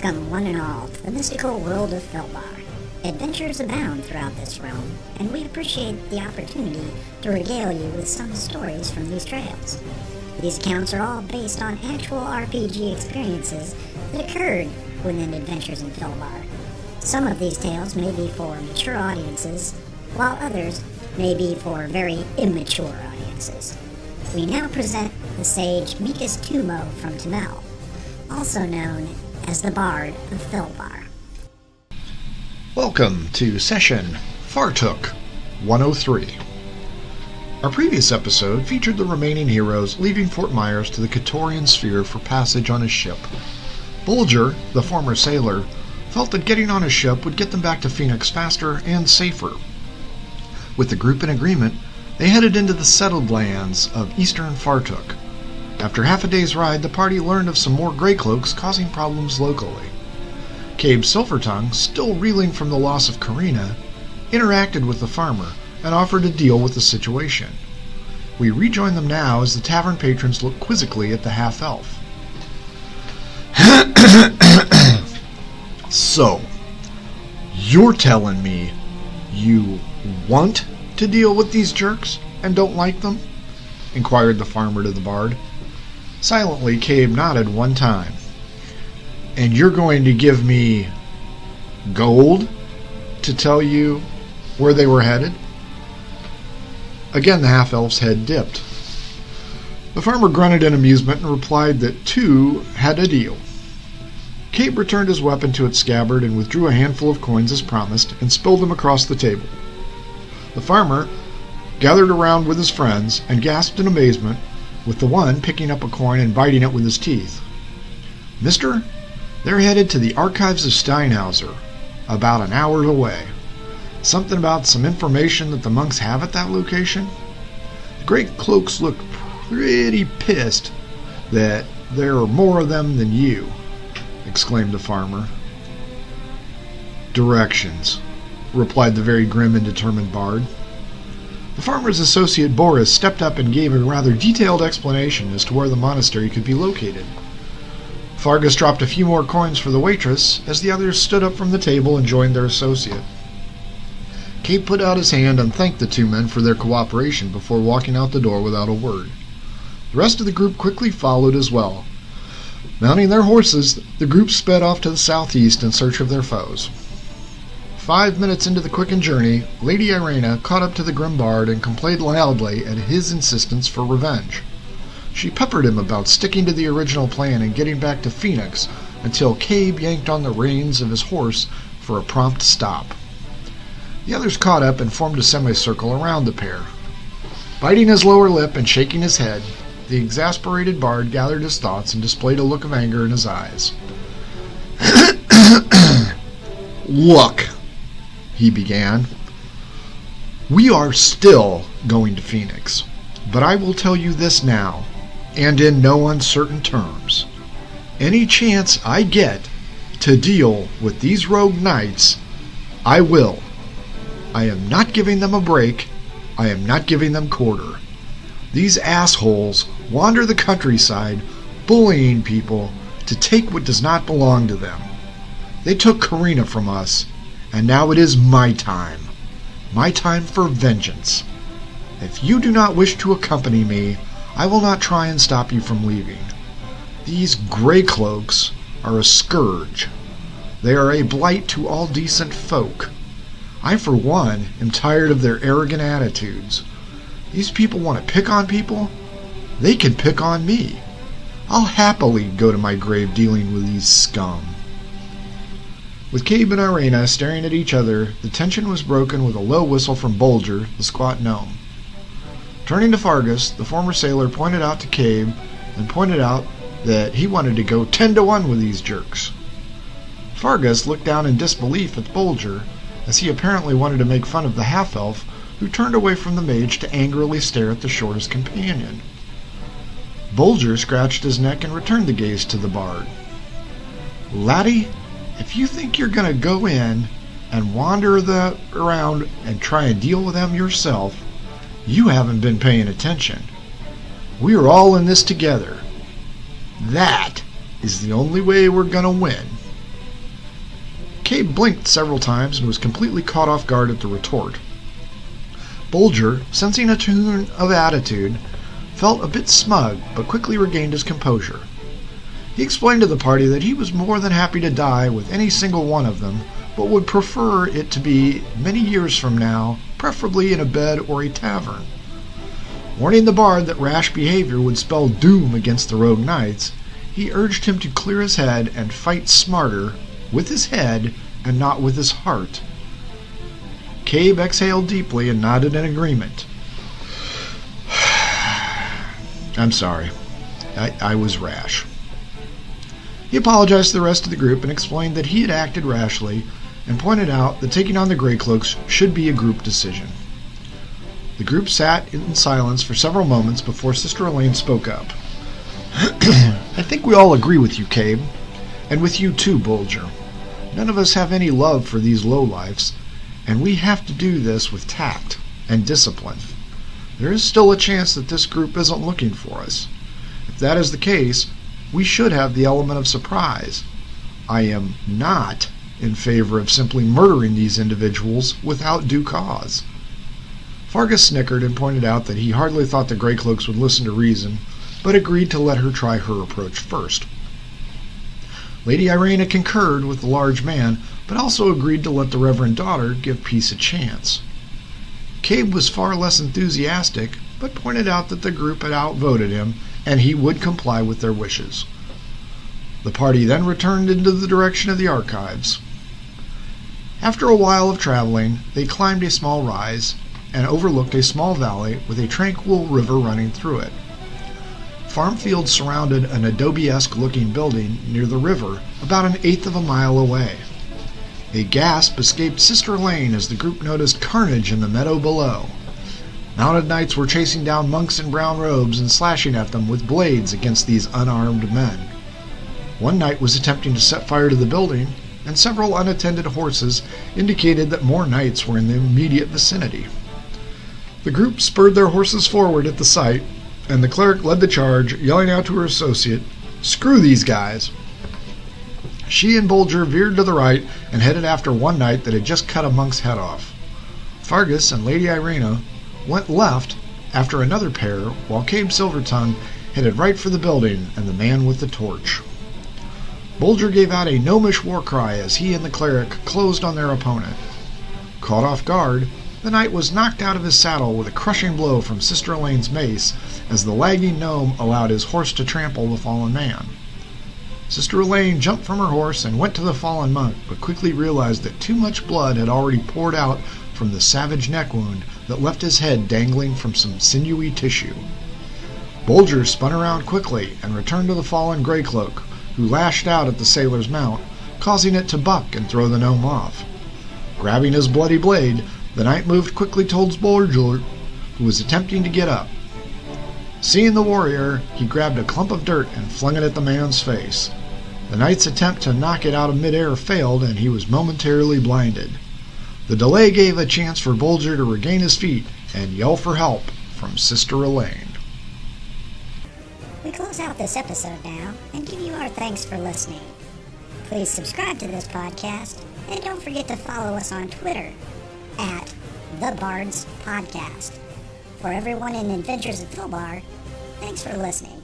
Welcome, one and all, to the mystical world of Filbar. Adventures abound throughout this realm, and we appreciate the opportunity to regale you with some stories from these trails. These accounts are all based on actual RPG experiences that occurred within Adventures in Filbar. Some of these tales may be for mature audiences, while others may be for very immature audiences. We now present the sage Mikas Tumo from Tamel, also known as the Bard of Filbar. Welcome to session Fartook 103. Our previous episode featured the remaining heroes leaving Fort Myers to the Katorian Sphere for passage on a ship. Bulger, the former sailor, felt that getting on a ship would get them back to Phoenix faster and safer. With the group in agreement, they headed into the settled lands of eastern Fartook. After half a day's ride, the party learned of some more Greycloaks causing problems locally. Cabe Silvertongue, still reeling from the loss of Karina, interacted with the farmer and offered to deal with the situation. We rejoin them now as the tavern patrons look quizzically at the half elf. so, you're telling me you want to deal with these jerks and don't like them? inquired the farmer to the bard. Silently, Cabe nodded one time. And you're going to give me gold to tell you where they were headed? Again, the half elf's head dipped. The farmer grunted in amusement and replied that two had a deal. Cabe returned his weapon to its scabbard and withdrew a handful of coins as promised and spilled them across the table. The farmer gathered around with his friends and gasped in amazement, with the one picking up a coin and biting it with his teeth. Mister, they're headed to the archives of Steinhauser, about an hour away. Something about some information that the monks have at that location? The Greycloaks look pretty pissed that there are more of them than you, exclaimed the farmer. Directions, replied the very grim and determined bard. The farmer's associate Boris stepped up and gave a rather detailed explanation as to where the monastery could be located. Fargus dropped a few more coins for the waitress as the others stood up from the table and joined their associate. Cabe put out his hand and thanked the two men for their cooperation before walking out the door without a word. The rest of the group quickly followed as well. Mounting their horses, the group sped off to the southeast in search of their foes. Five minutes into the quickened journey, Lady Irena caught up to the grim bard and complained loudly at his insistence for revenge. She peppered him about sticking to the original plan and getting back to Phoenix until Cabe yanked on the reins of his horse for a prompt stop. The others caught up and formed a semicircle around the pair. Biting his lower lip and shaking his head, the exasperated bard gathered his thoughts and displayed a look of anger in his eyes. Look, he began. We are still going to Phoenix, but I will tell you this now, and in no uncertain terms. Any chance I get to deal with these rogue knights, I will. I am not giving them a break. I am not giving them quarter. These assholes wander the countryside, bullying people to take what does not belong to them. They took Karina from us, and now it is my time. My time for vengeance. If you do not wish to accompany me, I will not try and stop you from leaving. These gray cloaks are a scourge. They are a blight to all decent folk. I, for one, am tired of their arrogant attitudes. These people want to pick on people? They can pick on me. I'll happily go to my grave dealing with these scum. With Cabe and Irena staring at each other, the tension was broken with a low whistle from Bulger, the squat gnome. Turning to Fargus, the former sailor pointed out to Cabe and pointed out that he wanted to go ten to one with these jerks. Fargus looked down in disbelief at Bulger, as he apparently wanted to make fun of the half elf who turned away from the mage to angrily stare at the shortest companion. Bulger scratched his neck and returned the gaze to the bard. Laddie, if you think you're going to go in and wander the, around and try and deal with them yourself, you haven't been paying attention. We are all in this together. That is the only way we're going to win. Cabe blinked several times and was completely caught off guard at the retort. Bolger, sensing a tune of attitude, felt a bit smug but quickly regained his composure. He explained to the party that he was more than happy to die with any single one of them, but would prefer it to be many years from now, preferably in a bed or a tavern. Warning the bard that rash behavior would spell doom against the rogue knights, he urged him to clear his head and fight smarter with his head and not with his heart. Cabe exhaled deeply and nodded in agreement. I'm sorry. I, I was rash. He apologized to the rest of the group and explained that he had acted rashly and pointed out that taking on the Greycloaks should be a group decision. The group sat in silence for several moments before Sister Elaine spoke up. I think we all agree with you, Cabe, and with you too, Bulger. None of us have any love for these lowlifes, and we have to do this with tact and discipline. There is still a chance that this group isn't looking for us. If that is the case, we should have the element of surprise. I am not in favor of simply murdering these individuals without due cause. Fargus snickered and pointed out that he hardly thought the Greycloaks would listen to reason, but agreed to let her try her approach first. Lady Irena concurred with the large man, but also agreed to let the Reverend daughter give peace a chance. Cabe was far less enthusiastic, but pointed out that the group had outvoted him, and he would comply with their wishes. The party then returned into the direction of the archives. After a while of traveling, they climbed a small rise, and overlooked a small valley with a tranquil river running through it. Farm fields surrounded an adobe-esque looking building near the river, about an eighth of a mile away. A gasp escaped Sister Elaine as the group noticed carnage in the meadow below. Mounted knights were chasing down monks in brown robes and slashing at them with blades against these unarmed men. One knight was attempting to set fire to the building, and several unattended horses indicated that more knights were in the immediate vicinity. The group spurred their horses forward at the sight, and the cleric led the charge, yelling out to her associate, Screw these guys! She and Bolger veered to the right and headed after one knight that had just cut a monk's head off. Fargus and Lady Irena went left after another pair, while Cabe Silvertongue headed right for the building and the man with the torch. Bolger gave out a gnomish war cry as he and the cleric closed on their opponent. Caught off guard, the knight was knocked out of his saddle with a crushing blow from Sister Elaine's mace as the lagging gnome allowed his horse to trample the fallen man. Sister Elaine jumped from her horse and went to the fallen monk, but quickly realized that too much blood had already poured out from the savage neck wound that left his head dangling from some sinewy tissue. Bolger spun around quickly and returned to the fallen Greycloak, who lashed out at the sailor's mount, causing it to buck and throw the gnome off. Grabbing his bloody blade, the knight moved quickly towards Bolger, who was attempting to get up. Seeing the warrior, he grabbed a clump of dirt and flung it at the man's face. The knight's attempt to knock it out of midair failed, and he was momentarily blinded. The delay gave a chance for Bulger to regain his feet and yell for help from Sister Elaine. We close out this episode now and give you our thanks for listening. Please subscribe to this podcast and don't forget to follow us on Twitter at The Bards Podcast. For everyone in Adventures of Filbar, thanks for listening.